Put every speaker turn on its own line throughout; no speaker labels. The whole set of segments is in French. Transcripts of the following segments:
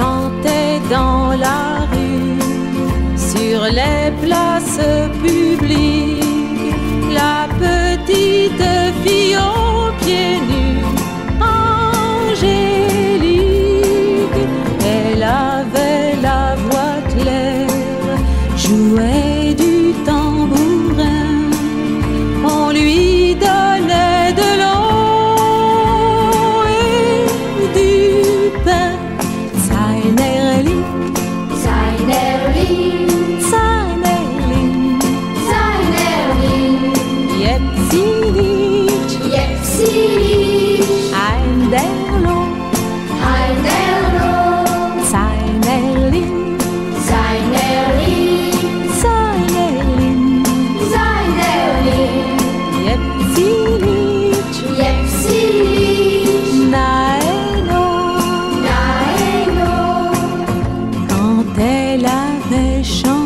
chantait dans la rue, sur les places publiques, la petite fille aux pieds nus, angélique, elle avait la voix claire, jouait ein Derlo,
Heinerlo,
Seinerling,
Seinerling,
Seinerling,
Seinerling,
Jetzilich,
Jepsilich,
Naeno.
Naeno,
Quand elle avait chanté,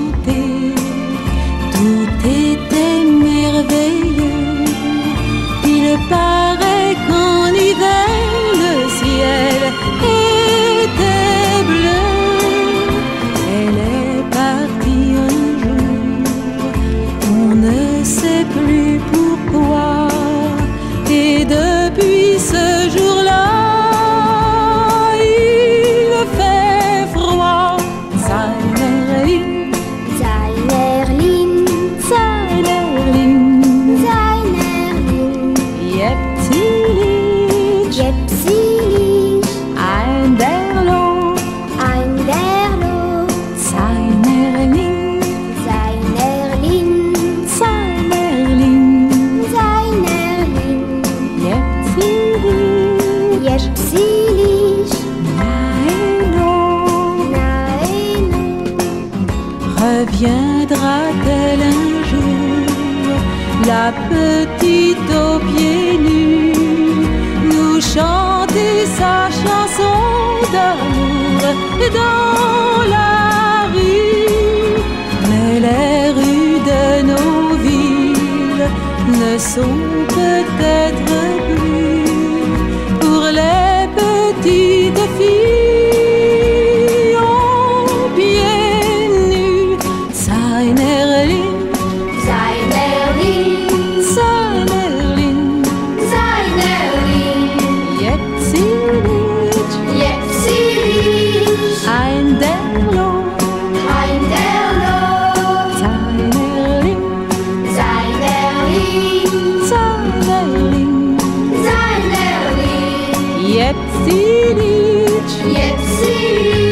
Jepzilich,
Jepsilich,
ein Derlo,
Einderlo,
Seinerling,
Seinerling,
Seinerling,
Seinerling,
Jepzilich,
Jepsilich,
Naeno.
Naeno,
Reviendra-t-elle un jour, la petite aux pieds nus, chanter sa chanson d'amour dans la rue Mais les rues de nos villes ne sont peut-être plus pour les petites filles aux pieds nus. Seinerling, Yetzirich.
Yetzirich.